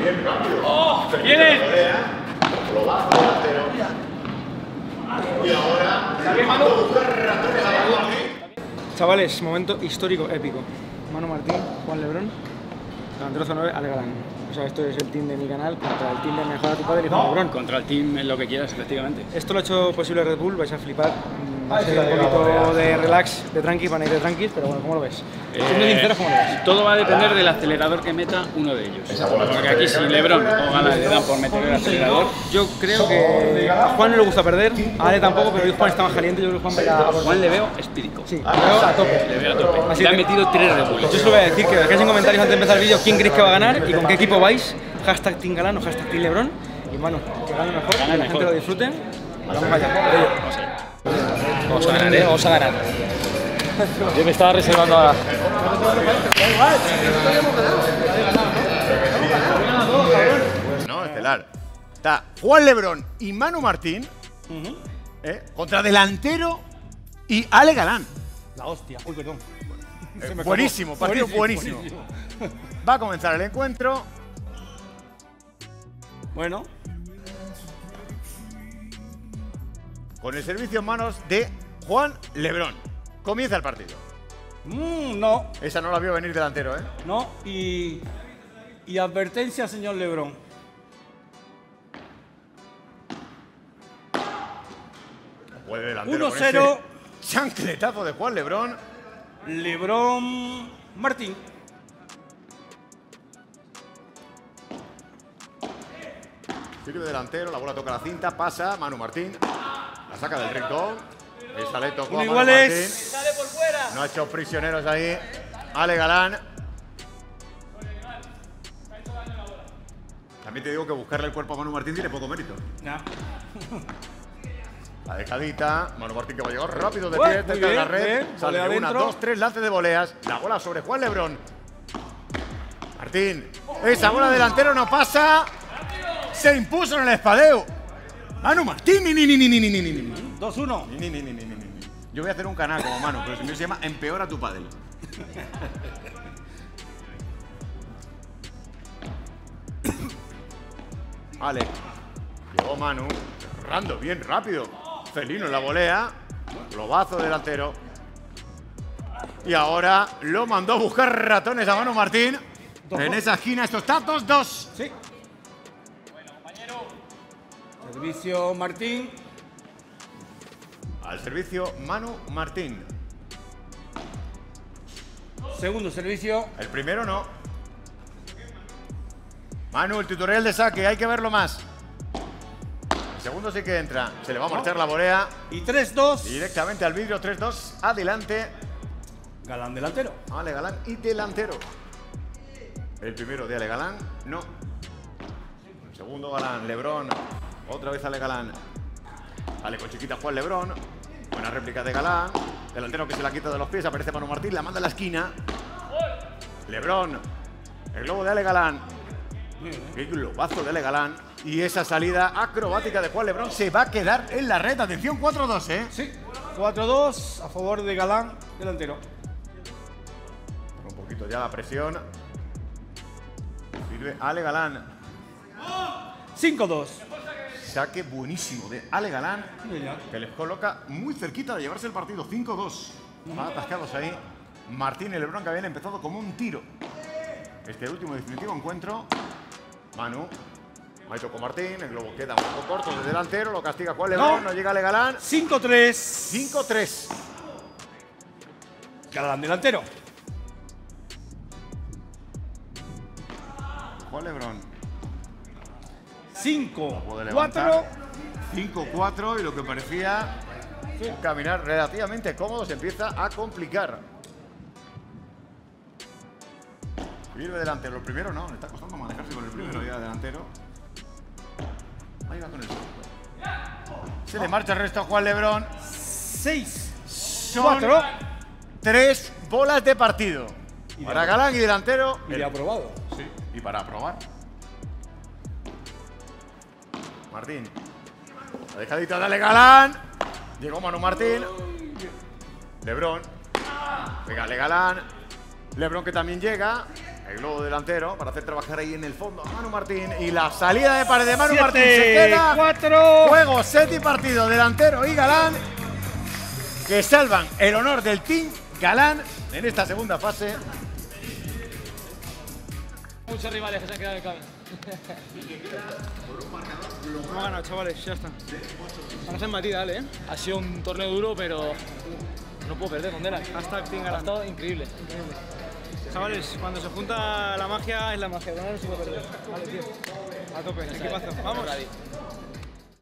bien rápido. ¡Oh! ¡Viene! Lo bajo delantero. Y ahora. Chavales, momento histórico épico. Mano Martín, Juan Lebrón, delantero 9, Ale Galán. O sea, esto es el team de mi canal contra el team de Mejor a tu padre y Juan Lebrón. Contra el team, lo que quieras, efectivamente. Esto lo ha hecho posible Red Bull, vais a flipar. Un poquito de relax, de tranqui, van a ir de tranqui, pero bueno, ¿cómo lo ves? Eh, ¿cómo lo ves? Todo va a depender del acelerador que meta uno de ellos. Porque aquí si Lebron o Gala le dan por meter el acelerador, Yo creo que a Juan no le gusta perder, a Ale tampoco, pero hoy Juan está más caliente, yo creo que Juan a por Juan le veo espíritu. Sí, lo veo a tope. Le veo a tope. Así Le han que- metido tres Red Bulls. Yo os lo voy a decir, que dejéis en comentarios antes de empezar el vídeo quién creéis que va a ganar y con qué equipo vais. Hashtag Team Galán o hashtag Team Lebron. Y bueno, que gane mejor, que la gente lo disfrute. Vamos allá. Vamos a ganar, ¿eh? Vamos a ganar. Yo me estaba reservando ahora. No, estelar. Está Juan Lebrón y Manu Martín. ¿eh? Contra delantero y Ale Galán. La hostia. Uy, perdón. Eh, buenísimo, partido buenísimo. Va a comenzar el encuentro. Bueno, con el servicio en manos de Juan Lebrón. Comienza el partido. Mm, no, Esa no la vio venir delantero, ¿eh? no. Y, y advertencia, señor Lebrón. Puede delantero. con 1-0. ese Chancletazo de Juan Lebrón. Lebrón Martín. Sirve delantero, la bola toca la cinta, pasa Manu Martín. Saca del rincón. Esa le tocó a Manu iguales. Martín. No ha hecho prisioneros ahí. Ale Galán. También te digo que buscarle el cuerpo a Manu Martín tiene poco mérito. Nah. La dejadita, Manu Martín que va a llegar rápido de pie, cerca de la red. bien, Sale de una, adentro. dos, tres lances de voleas. La bola sobre Juan Lebrón. Martín, esa bola delantero no pasa. Se impuso en el espadeo. Manu Martín, ni, ni, ni, ni, ni, ni, ni, ni, ni. 2-1. Ni, ni, ni, ni, ni, ni, ni. Yo voy a hacer un canal como Manu, pero el mío se llama Empeora tu padre. Vale. Llegó Manu. Cerrando bien rápido. Felino en la volea. Globazo delantero. Y ahora lo mandó a buscar ratones a Manu Martín. En esa esquina, estos tatos, dos. Sí. Servicio Martín. Al servicio Manu Martín. Segundo servicio. El primero no. Manu, el tutorial de saque, hay que verlo más. El segundo sí que entra. Se le va a marchar la volea. Y 3-2. Directamente al vidrio, 3-2. Adelante. Galán delantero. Ale Galán y delantero. El primero de Ale Galán, no. El segundo Galán, Lebrón. Otra vez Ale Galán. Sale con chiquita Juan Lebrón. Buena réplica de Galán. Delantero que se la quita de los pies. Aparece Manu Martín. La manda a la esquina. Lebrón. El globo de Ale Galán. Qué globazo de Ale Galán. Y esa salida acrobática de Juan Lebrón se va a quedar en la red. Atención, 4-2, ¿eh? Sí. 4-2 a favor de Galán delantero. Un poquito ya la presión. Sirve Ale Galán. 5-2. Saque buenísimo de Ale Galán, que les coloca muy cerquita de llevarse el partido. 5-2. Van atascados ahí. Martín y Lebrón que habían empezado como un tiro. Este último definitivo encuentro. Manu. Ahí tocó Martín. El globo queda un poco corto de delantero. Lo castiga Juan Lebrón. No, No. llega Ale Galán. 5-3. 5-3. Galán delantero. Juan Lebrón 5, puede 4. levantar. 5-4 y lo que parecía un caminar relativamente cómodo se empieza a complicar. Sirve delantero. El primero no, le está costando manejarse con el primero ya delantero. Ahí va con el. Se le marcha el resto a Juan Lebrón. 6, Son 4. tres bolas de partido. Para Galán y delantero. Y el- de aprobado. Sí, y para probar. Martín. La dejadita de Ale Galán. Llegó Manu Martín. Lebrón. Venga, Ale Galán. Lebrón que también llega. El globo delantero para hacer trabajar ahí en el fondo a Manu Martín. Y la salida de pared de Manu Siete, Martín se queda. cuatro. Juego, set y partido. Delantero y Galán. Que salvan el honor del Team Galán en esta segunda fase. Muchos rivales que se han quedado en el camino. Hemos ganado, chavales, ya está. Van a ser batida, dale, ¿eh? Ha sido un torneo duro, pero no puedo perder, Mondela. Hashtag Team Ha Galán. estado increíble. Chavales, cuando se junta la magia es la magia, no se puede perder. Vale, tío. A tope, equipazo. Vamos.